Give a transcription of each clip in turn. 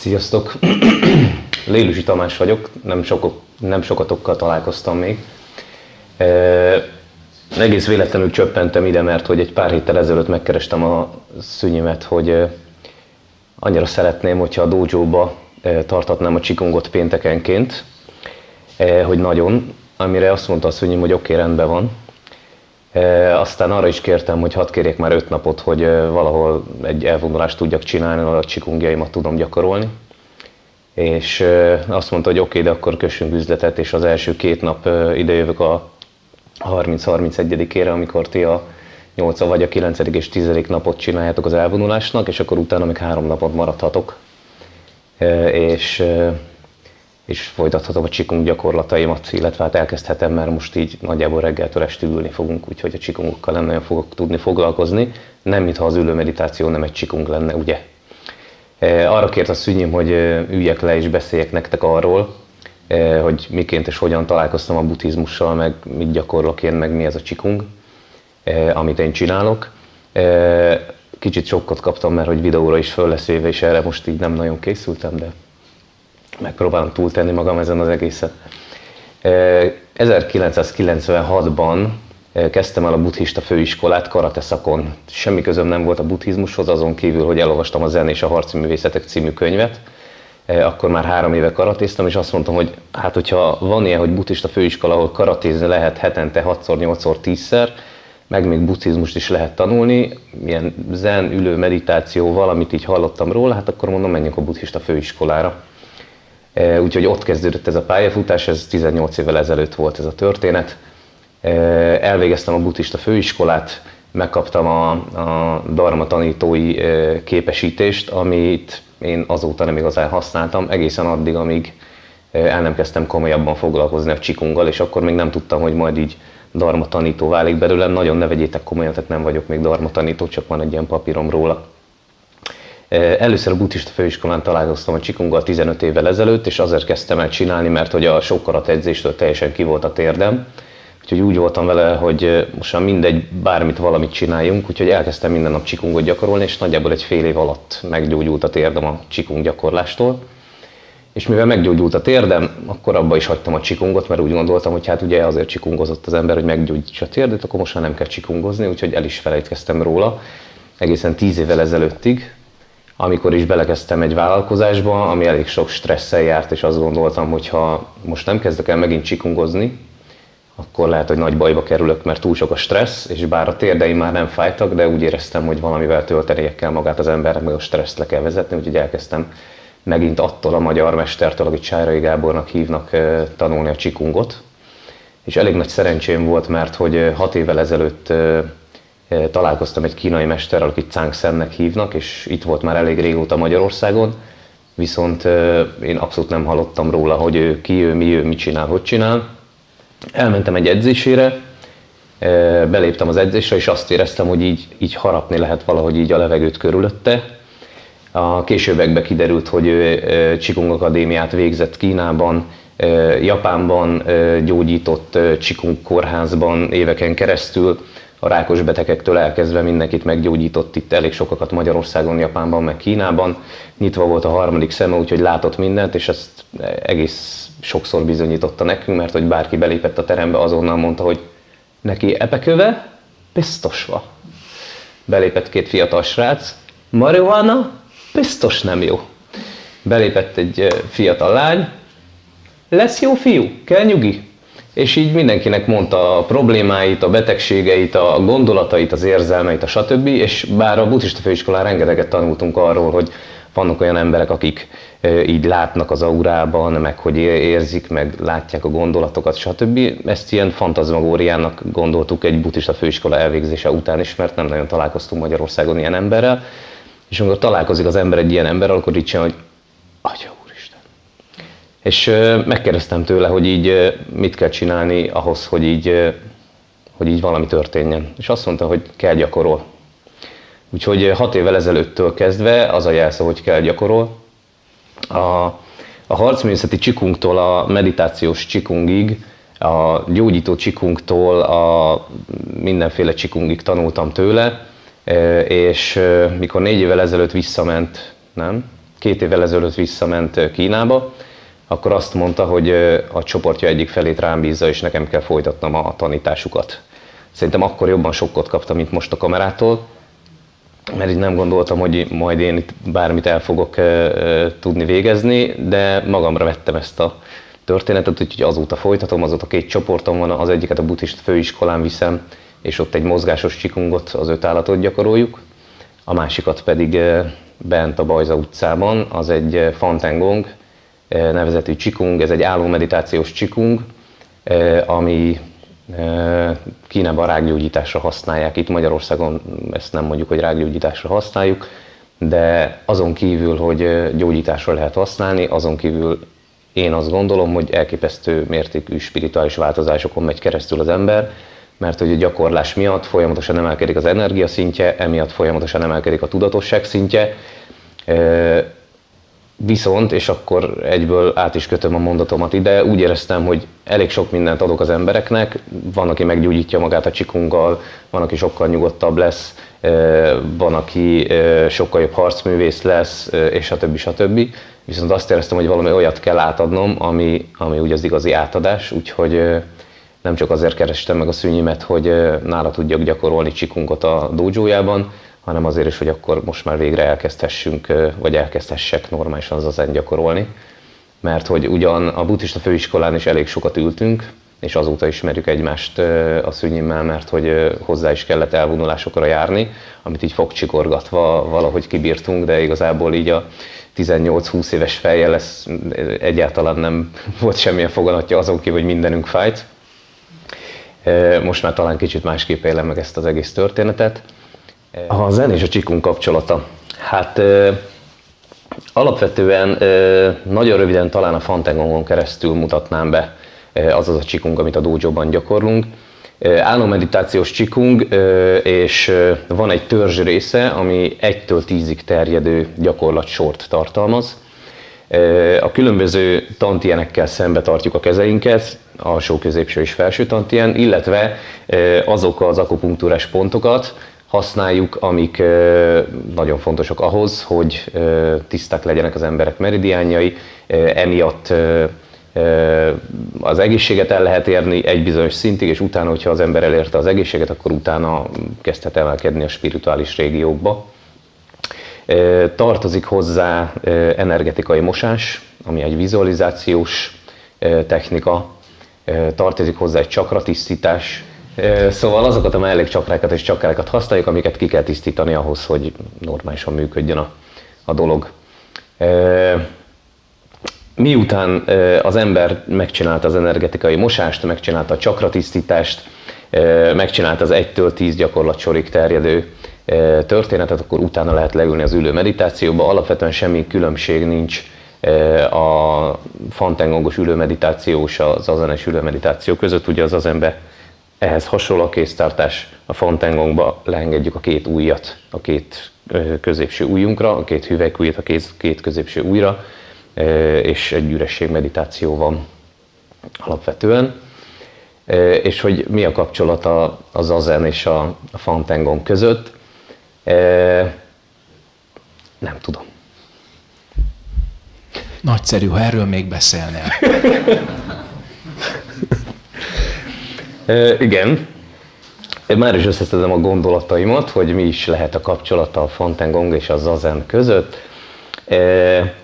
Sziasztok! Lélusi Tamás vagyok, nem, sok, nem sokatokkal találkoztam még. E, egész véletlenül csöppentem ide, mert hogy egy pár héttel ezelőtt megkerestem a szünyimet, hogy e, annyira szeretném, hogyha a dojo e, tartatnám a csikungot péntekenként, e, hogy nagyon, amire azt mondta a szünyim, hogy oké, okay, rendben van. Aztán arra is kértem, hogy hadd kérjek már öt napot, hogy valahol egy elvonulást tudjak csinálni, ahol a csikungjaimat tudom gyakorolni. És azt mondta, hogy oké, okay, de akkor kössünk üzletet, és az első két nap idejövök a 30-31-ére, amikor ti a 8 vagy a 9. és 10. napot csináljátok az elvonulásnak, és akkor utána még három napot maradhatok. És és folytathatom a csikung gyakorlataimat, illetve hát elkezdhetem, mert most így nagyjából reggeltől estig ülni fogunk, úgyhogy a csikungokkal nem nagyon fogok tudni foglalkozni. Nem, mintha az ülő meditáció nem egy csikung lenne, ugye? E, arra kért a szünyim, hogy e, üljek le és beszéljek nektek arról, e, hogy miként és hogyan találkoztam a buddhizmussal, meg mit gyakorlok én, meg mi ez a csikung, amit én csinálok. Kicsit sokkot kaptam, mert hogy videóra is föl lesz véve, és erre most így nem nagyon készültem, de megpróbálom túltenni magam ezen az egészet. 1996-ban kezdtem el a buddhista főiskolát karate szakon. Semmi közöm nem volt a buddhizmushoz, azon kívül, hogy elolvastam a Zen és a Harci Művészetek című könyvet. Akkor már három éve karatéztam, és azt mondtam, hogy hát hogyha van ilyen, hogy buddhista főiskola, ahol karatézni lehet hetente 6-szor, 8-szor, 10-szer, meg még buddhizmust is lehet tanulni, ilyen zen, ülő, meditáció, valamit így hallottam róla, hát akkor mondom, menjünk a buddhista főiskolára. E, úgyhogy ott kezdődött ez a pályafutás, ez 18 évvel ezelőtt volt ez a történet. E, elvégeztem a buddhista főiskolát, megkaptam a, a Dharma tanítói e, képesítést, amit én azóta nem igazán használtam, egészen addig, amíg el nem kezdtem komolyabban foglalkozni a csikunggal, és akkor még nem tudtam, hogy majd így Dharma tanító válik belőlem. Nagyon ne vegyétek komolyan, tehát nem vagyok még Dharma tanító, csak van egy ilyen papírom róla. Először a buddhista főiskolán találkoztam a csikunggal 15 évvel ezelőtt, és azért kezdtem el csinálni, mert hogy a sokkarat edzéstől teljesen ki volt a térdem. Úgyhogy úgy voltam vele, hogy most már mindegy, bármit valamit csináljunk, úgyhogy elkezdtem minden nap csikungot gyakorolni, és nagyjából egy fél év alatt meggyógyult a térdem a csikung gyakorlástól. És mivel meggyógyult a térdem, akkor abba is hagytam a csikungot, mert úgy gondoltam, hogy hát ugye azért csikungozott az ember, hogy meggyógyítsa a térdet, akkor most már nem kell csikungozni, úgyhogy el is felejtkeztem róla egészen tíz évvel ezelőttig, amikor is belekezdtem egy vállalkozásba, ami elég sok stresszel járt, és azt gondoltam, hogy ha most nem kezdek el megint csikungozni, akkor lehet, hogy nagy bajba kerülök, mert túl sok a stressz, és bár a térdeim már nem fájtak, de úgy éreztem, hogy valamivel töltenie kell magát az embernek, meg a stresszt le kell vezetni, úgyhogy elkezdtem megint attól a magyar mestertől, akit Csárai Gábornak hívnak, tanulni a csikungot. És elég nagy szerencsém volt, mert hogy hat évvel ezelőtt találkoztam egy kínai mesterrel, akit Cang Sennek hívnak, és itt volt már elég régóta Magyarországon, viszont én abszolút nem hallottam róla, hogy ő ki, ő, mi, ő, mit csinál, hogy csinál. Elmentem egy edzésére, beléptem az edzésre, és azt éreztem, hogy így, így harapni lehet valahogy így a levegőt körülötte. A későbbekben kiderült, hogy ő Csikung Akadémiát végzett Kínában, Japánban gyógyított Csikung kórházban éveken keresztül, a rákos betegektől elkezdve mindenkit meggyógyított itt elég sokakat Magyarországon, Japánban, meg Kínában. Nyitva volt a harmadik szeme, úgyhogy látott mindent, és ezt egész sokszor bizonyította nekünk, mert hogy bárki belépett a terembe, azonnal mondta, hogy neki epeköve, biztos van. Belépett két fiatal srác, marihuana, biztos nem jó. Belépett egy fiatal lány, lesz jó fiú, kell nyugi, és így mindenkinek mondta a problémáit, a betegségeit, a gondolatait, az érzelmeit, a stb. És bár a buddhista főiskolán rengeteget tanultunk arról, hogy vannak olyan emberek, akik így látnak az aurában, meg hogy érzik, meg látják a gondolatokat, stb. Ezt ilyen fantazmagóriának gondoltuk egy buddhista főiskola elvégzése után is, mert nem nagyon találkoztunk Magyarországon ilyen emberrel. És amikor találkozik az ember egy ilyen emberrel, akkor így csinál, hogy atya és megkérdeztem tőle, hogy így mit kell csinálni ahhoz, hogy így, hogy így valami történjen. És azt mondta, hogy kell gyakorol. Úgyhogy hat évvel ezelőttől kezdve az a jelszó, hogy kell gyakorol. A, a harcművészeti csikungtól a meditációs csikungig, a gyógyító csikungtól a mindenféle csikungig tanultam tőle, és mikor négy évvel ezelőtt visszament, nem? két évvel ezelőtt visszament Kínába, akkor azt mondta, hogy a csoportja egyik felét rám bízza, és nekem kell folytatnom a tanításukat. Szerintem akkor jobban sokkot kaptam, mint most a kamerától, mert így nem gondoltam, hogy majd én itt bármit el fogok tudni végezni, de magamra vettem ezt a történetet, úgyhogy azóta folytatom, azóta két csoportom van, az egyiket a buddhista főiskolán viszem, és ott egy mozgásos csikungot, az öt állatot gyakoroljuk, a másikat pedig bent a Bajza utcában, az egy Fantengong nevezetű csikung, ez egy álló meditációs csikung, ami Kínában rákgyógyításra használják, itt Magyarországon ezt nem mondjuk, hogy rákgyógyításra használjuk, de azon kívül, hogy gyógyításra lehet használni, azon kívül én azt gondolom, hogy elképesztő mértékű spirituális változásokon megy keresztül az ember, mert hogy a gyakorlás miatt folyamatosan emelkedik az energia szintje, emiatt folyamatosan emelkedik a tudatosság szintje, Viszont, és akkor egyből át is kötöm a mondatomat ide, úgy éreztem, hogy elég sok mindent adok az embereknek, van, aki meggyógyítja magát a csikunggal, van, aki sokkal nyugodtabb lesz, van, aki sokkal jobb harcművész lesz, és többi, stb. Viszont azt éreztem, hogy valami olyat kell átadnom, ami, ami úgy az igazi átadás, úgyhogy nem csak azért kerestem meg a szűnyimet, hogy nála tudjak gyakorolni csikungot a dojójában, hanem azért is, hogy akkor most már végre elkezdhessünk, vagy elkezdhessek normálisan az zazen gyakorolni. Mert hogy ugyan a buddhista főiskolán is elég sokat ültünk, és azóta ismerjük egymást a szűnyimmel, mert hogy hozzá is kellett elvonulásokra járni, amit így fogcsikorgatva valahogy kibírtunk, de igazából így a 18-20 éves fejjel ez egyáltalán nem volt semmilyen foganatja azon kívül, hogy mindenünk fájt. Most már talán kicsit másképp élem meg ezt az egész történetet. A zen és a csikunk kapcsolata. Hát alapvetően nagyon röviden talán a Fantengongon keresztül mutatnám be az az a csikung, amit a dojo-ban gyakorlunk. Állommeditációs csikung, és van egy törzs része, ami 1-től 10-ig terjedő gyakorlatsort tartalmaz. A különböző tantienekkel szembe tartjuk a kezeinket, alsó, középső és felső tantien, illetve azok az akupunktúrás pontokat, használjuk, amik nagyon fontosak ahhoz, hogy tiszták legyenek az emberek meridiánjai, emiatt az egészséget el lehet érni egy bizonyos szintig, és utána, hogyha az ember elérte az egészséget, akkor utána kezdhet emelkedni a spirituális régiókba. Tartozik hozzá energetikai mosás, ami egy vizualizációs technika, tartozik hozzá egy csakratisztítás, Szóval azokat a mellékcsakrákat és csakrákat használjuk, amiket ki kell tisztítani ahhoz, hogy normálisan működjön a, a dolog. Miután az ember megcsinálta az energetikai mosást, megcsinálta a csakratisztítást, megcsinálta az 1-től 10 gyakorlatsorig terjedő történetet, akkor utána lehet leülni az ülő meditációba. Alapvetően semmi különbség nincs a fantengongos ülőmeditáció és az azenes ülőmeditáció között. Ugye az ember ehhez hasonló a kéztartás. A fontengongba leengedjük a két ujjat a két középső ujjunkra, a két hüvelykujjat a két, két középső ujjra, és egy üresség meditáció van alapvetően. És hogy mi a kapcsolata az zazen és a, a között, nem tudom. Nagyszerű, ha erről még beszélnél. Igen, már is összeszedem a gondolataimat, hogy mi is lehet a kapcsolata a Fontengong és a Zazen között, e,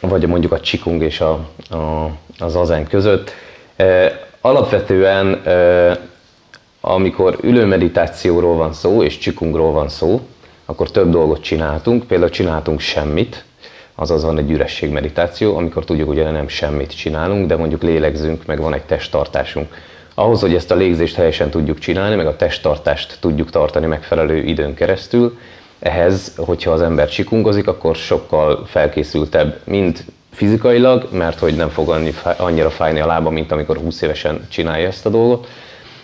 vagy mondjuk a Csikung és a, a, a Zazen között. E, alapvetően, e, amikor ülőmeditációról van szó és Csikungról van szó, akkor több dolgot csináltunk, például csináltunk semmit, azaz van egy üresség meditáció, amikor tudjuk, hogy nem semmit csinálunk, de mondjuk lélegzünk, meg van egy testtartásunk ahhoz, hogy ezt a légzést helyesen tudjuk csinálni, meg a testtartást tudjuk tartani megfelelő időn keresztül, ehhez, hogyha az ember csikungozik, akkor sokkal felkészültebb, mind fizikailag, mert hogy nem fog annyira fájni a lába, mint amikor 20 évesen csinálja ezt a dolgot,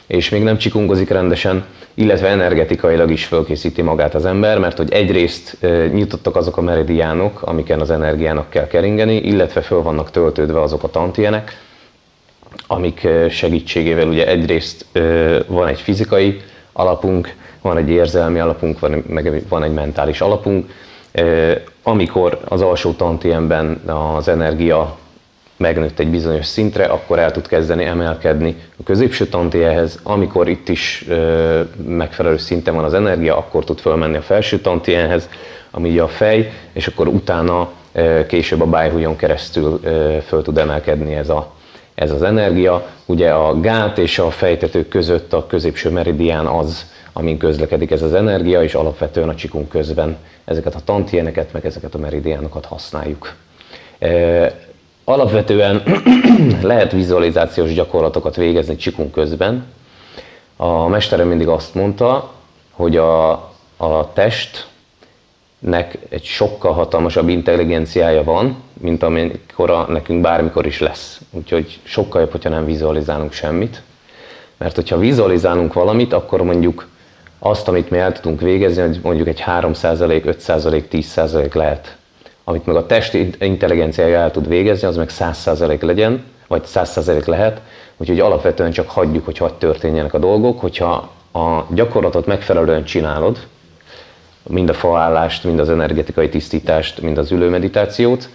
és még nem csikungozik rendesen, illetve energetikailag is felkészíti magát az ember, mert hogy egyrészt nyitottak azok a meridiánok, amiken az energiának kell keringeni, illetve föl vannak töltődve azok a tantienek, amik segítségével ugye egyrészt van egy fizikai alapunk, van egy érzelmi alapunk, van, meg van egy mentális alapunk, Amikor az alsó tantiemben az energia megnőtt egy bizonyos szintre, akkor el tud kezdeni emelkedni a középső tantienhez. Amikor itt is megfelelő szinten van az energia, akkor tud fölmenni a felső tantienhez, ami a fej, és akkor utána később a bájhújon keresztül föl tud emelkedni ez, a, ez az energia. Ugye a gát és a fejtető között a középső meridián az, amin közlekedik ez az energia, és alapvetően a csikunk közben ezeket a tantieneket, meg ezeket a meridiánokat használjuk. Alapvetően lehet vizualizációs gyakorlatokat végezni csikunk közben. A mesterem mindig azt mondta, hogy a, a test nek egy sokkal hatalmasabb intelligenciája van, mint amikor nekünk bármikor is lesz. Úgyhogy sokkal jobb, hogyha nem vizualizálunk semmit. Mert hogyha vizualizálunk valamit, akkor mondjuk azt, amit mi el tudunk végezni, hogy mondjuk egy 3%, 5%, 10% lehet. Amit meg a testi intelligenciája el tud végezni, az meg 100% legyen, vagy 100% lehet. Úgyhogy alapvetően csak hagyjuk, hogy hagy történjenek a dolgok, hogyha a gyakorlatot megfelelően csinálod, mind a faállást, mind az energetikai tisztítást, mind az ülőmeditációt,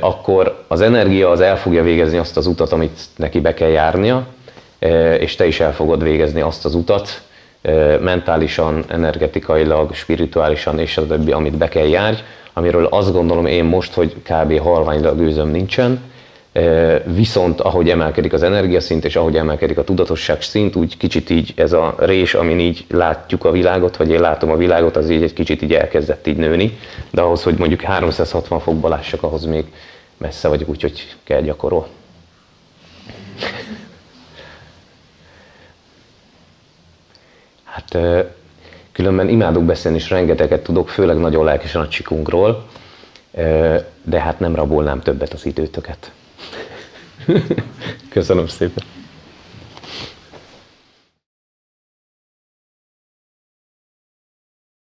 akkor az energia az el fogja végezni azt az utat, amit neki be kell járnia, és te is el fogod végezni azt az utat, mentálisan, energetikailag, spirituálisan és a többi, amit be kell járj, amiről azt gondolom én most, hogy kb. halványlag gőzöm nincsen, Viszont ahogy emelkedik az energiaszint, és ahogy emelkedik a tudatosság szint, úgy kicsit így ez a rés, amin így látjuk a világot, vagy én látom a világot, az így egy kicsit így elkezdett így nőni. De ahhoz, hogy mondjuk 360 fokba lássak, ahhoz még messze vagyok, úgyhogy kell gyakorol. Hát különben imádok beszélni, és rengeteget tudok, főleg nagyon lelkesen a csikunkról, de hát nem rabolnám többet az időtöket. Köszönöm szépen.